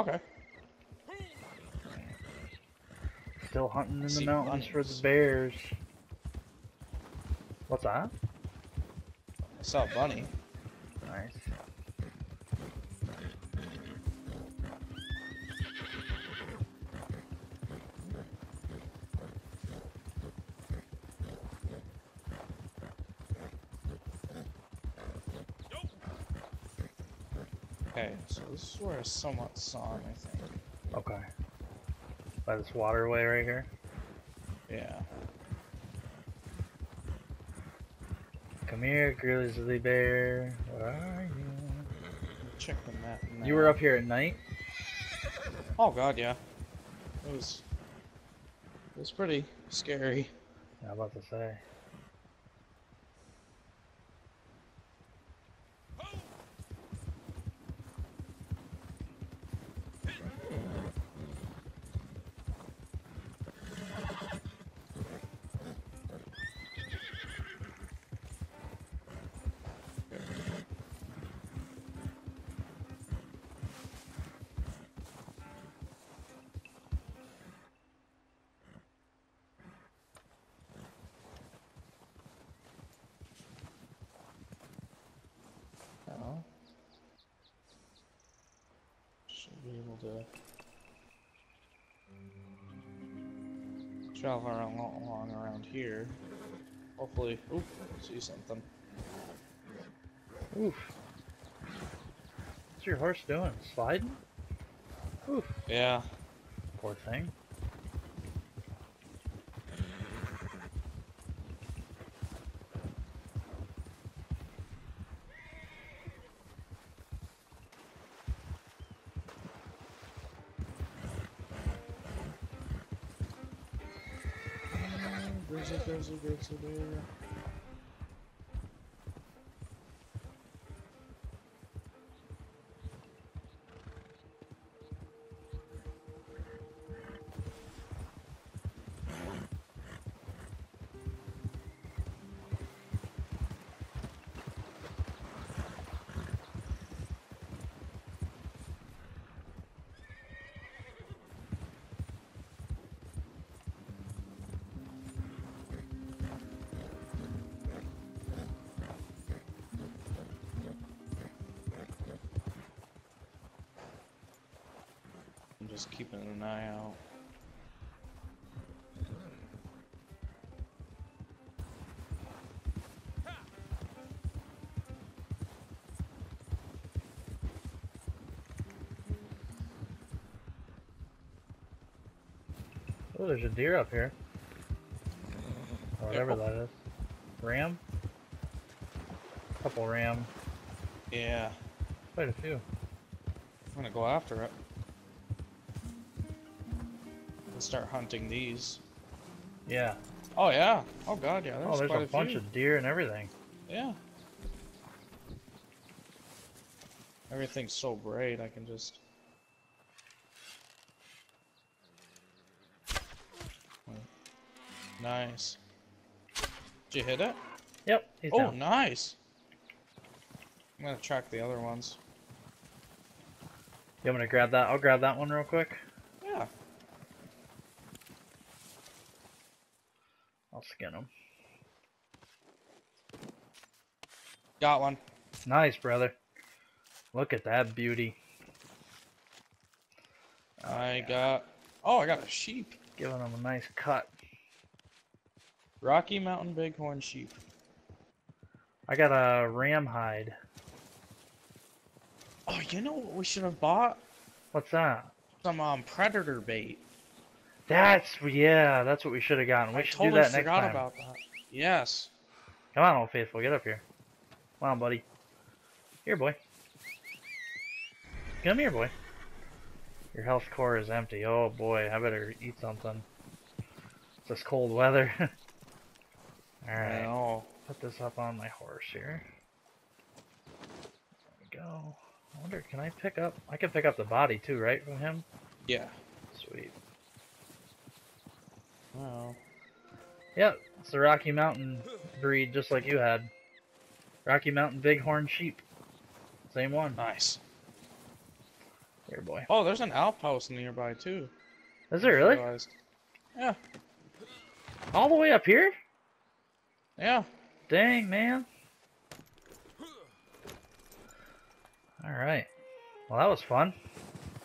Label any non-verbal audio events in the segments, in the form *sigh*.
Okay. Still hunting in the See mountains for the bears. What's that? I saw a bunny. Nice. Okay, so this is where I somewhat saw him, I think. Okay. By this waterway right here. Yeah. Come here, grizzly bear. Where are you? Check the map. Now. You were up here at night? Oh god, yeah. It was. It was pretty scary. I'm about to say. Travel around along around here. Hopefully, oop, see something. Oof. What's your horse doing? Sliding? Oof. Yeah. Poor thing. Grizzly, grizzly, grizzly bear. I'm just keeping an eye out. Oh, there's a deer up here. Or whatever that is. Ram? Couple ram. Yeah, Quite a few. I'm gonna go after it. And start hunting these. Yeah. Oh yeah. Oh god, yeah. There's oh, there's quite a bunch of deer and everything. Yeah. Everything's so bright, I can just. Nice. Did you hit it? Yep, Oh, down. nice. I'm gonna track the other ones. You want me to grab that? I'll grab that one real quick. Yeah. I'll skin him. Got one. Nice, brother. Look at that beauty. Oh, I yeah. got. Oh, I got a sheep. Giving him a nice cut. Rocky Mountain Bighorn sheep. I got a ram hide. Oh, you know what we should have bought? What's that? Some um predator bait. That's yeah. That's what we should have gotten. We I should do that next forgot time. about that. Yes. Come on, old faithful, get up here. Come on, buddy. Here, boy. Come here, boy. Your health core is empty. Oh boy, I better eat something. It's this cold weather. I *laughs* Alright, know. Oh. put this up on my horse here. There we go. I wonder, can I pick up? I can pick up the body too, right, from him? Yeah. Sweet. Well. Yep, it's the Rocky Mountain breed, just like you had. Rocky Mountain Bighorn sheep. Same one. Nice. Here, boy. Oh, there's an outpost nearby too. Is there really? Realized. Yeah, All the way up here? yeah. Dang, man. Alright. Well, that was fun.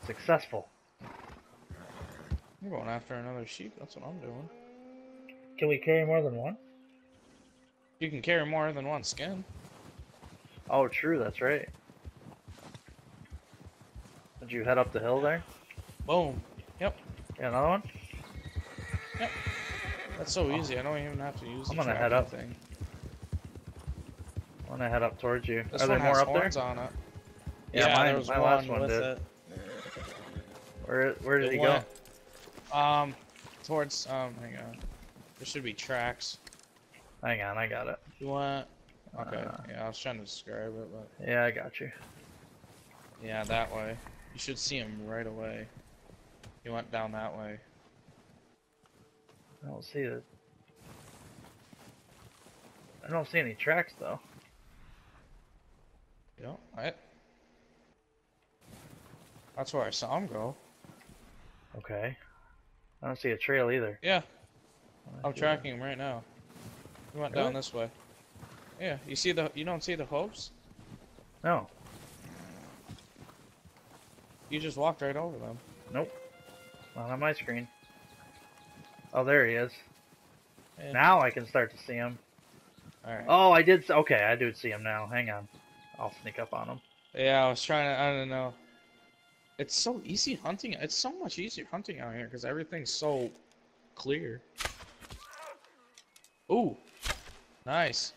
Successful. I'm going after another sheep. That's what I'm doing. Can we carry more than one? You can carry more than one skin. Oh, true, that's right. Did you head up the hill there? Boom. Got another one? Yep. That's so easy. I don't even have to use. I'm the gonna head up. Thing. I'm gonna head up towards you. This Are there more up there? on it. Yeah, Yeah, mine- there was my one, last one did. it. Where where did It he went, Um, towards um, hang on. There should be tracks. Hang on, I got it. You went. Okay. Uh, yeah, I was trying to describe it, but Yeah, I got you. yeah, that way. You should see him right away. He went down that way. I don't see it. I don't see any tracks though. Yeah, I. That's where I saw him go. Okay. I don't see a trail either. Yeah, I'm tracking him right now. He went Really? down this way. Yeah, you see the you don't see the hopes? No. You just walked right over them. Nope. Not on my screen. Oh, there he is. And- Now I can start to see him. All right. Oh, I did. Okay, I do see him now. Hang on. I'll sneak up on him. Yeah, I was trying to. I don't know. It's so easy hunting. It's so much easier hunting out here because everything's so clear. Ooh, nice.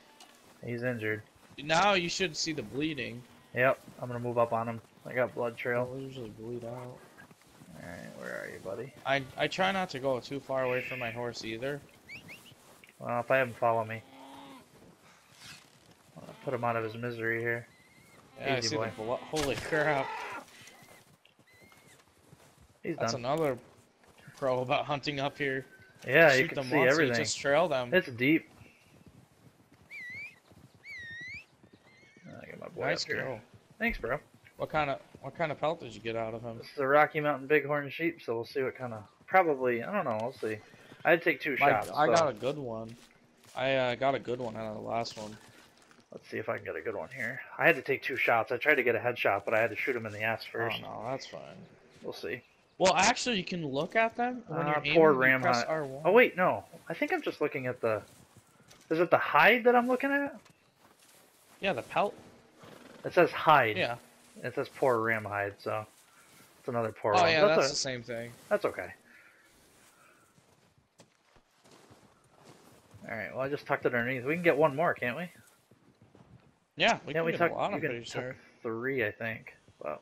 He's injured. Now you should see the bleeding. Yep, I'm gonna move up on him. I got blood trail. They'll usually bleed out. Alright, where are you, buddy? I I try not to go too far away from my horse either. Well, if I have him follow me. I'll put him out of his misery here. Yeah, I Easy see boy. the blo- Holy crap! He's That's done. another pro about hunting up here. Yeah, you Shoot can them see once, everything. You just trail them. It's deep. I get my boy nice up here. Thanks, bro. What kind of what kind of pelt did you get out of him? This is a Rocky Mountain Bighorn sheep, so we'll see what kind of. Probably, I don't know. We'll see. I'd take two My- shots. I so got a good one. I uh, got a good one out of the last one. Let's see if I can get a good one here. I had to take two shots. I tried to get a headshot, but I had to shoot him in the ass first. Oh no, that's fine. We'll see. Well, actually, you can look at them when Uh, you're aiming. poor ram press hunt. R1. Oh wait, no. I think I'm just looking at the. Is it the hide that I'm looking at? Yeah, the pelt. It says hide. Yeah. It says poor ram hide, so it's another poor Oh one. yeah, that's, that's, the same thing. that's okay. All right. Well, I just tucked it underneath. We can get one more, can't we? Yeah, we can we get tuck? a lot. I'm can pretty sure. three, I think. Well.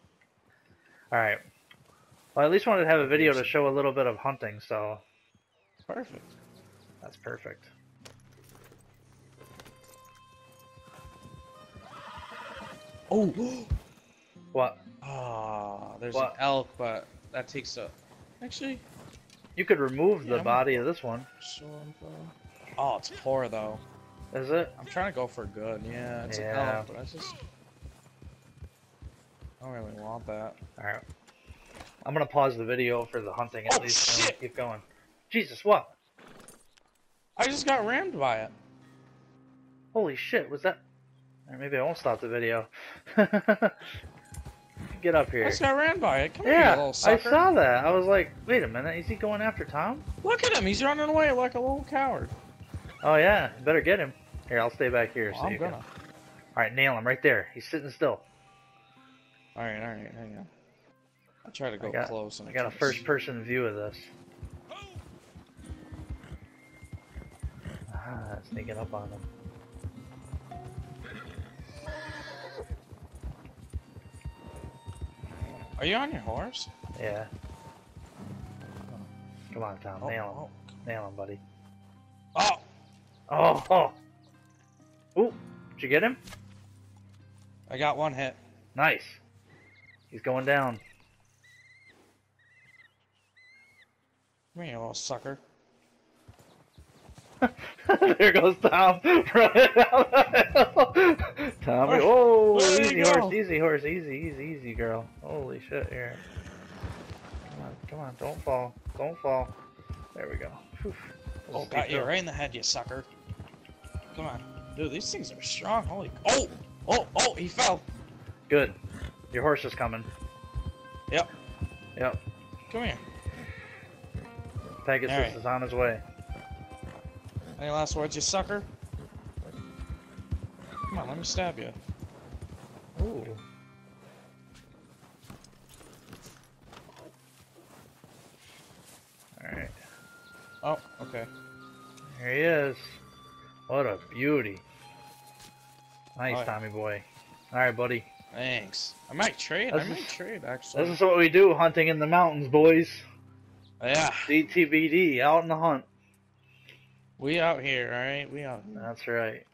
All right. Well, I at least wanted to have a video to show a little bit of hunting, so Perfect. that's perfect. Oh. *gasps* What? Ah, there's What? an elk, but that takes a. Actually, You could remove Yeah, the I'm- body of this one. show info. Oh, it's poor though. Is it? I'm trying to go for good. Yeah, it's an Yeah. elk, but I just. I don't really want that. All right. I'm gonna pause the video for the hunting at Oh, least. and shit! Keep going. Jesus, what? I just got rammed by it. Holy shit! Was that? Or maybe I won't stop the video. *laughs* Get up I here. just got rammed by it. Come here, Yeah, little I saw that. I was like, wait a minute, is he going after Tom? Look at him. He's running away like a little coward. Oh yeah, better get him. Here, I'll stay back here. Well, so I'm you gonna. All right, nail him right there. He's sitting still. All right, all right, hang on. I'll try to go I got- close. And I got a can't see. first-person view of this. Ah, sneaking up on him. Are you on your horse? Yeah. Come on, Tom. Oh, nail him. Nail him, buddy. Oh, Oh, oh. Ooh, did you get him? I got one hit. Nice. He's going down. Come here, you little sucker. *laughs* there goes Tom. running down the. Tommy, oh, easy go? horse, easy horse, easy, easy, easy, girl. Holy shit, here. Come on, come on, don't fall, don't fall. There we go. Oh, got you right in the head, you sucker. Come on. Dude, these things are strong. Holy. Oh! Oh! Oh! He fell! Good. Your horse is coming. Yep. Yep. Come here. Pegasus Alright. is on his way. Any last words, you sucker? Come on, let me stab you. Ooh. Alright. Oh, okay. Here he is. What a beauty. Nice, Alright. Tommy boy. Alright, buddy. Thanks. I might trade. This I might is- trade, actually. This is what we do hunting in the mountains, boys. Yeah. DTBD, out in the hunt. We out here, alright? We out here. That's right.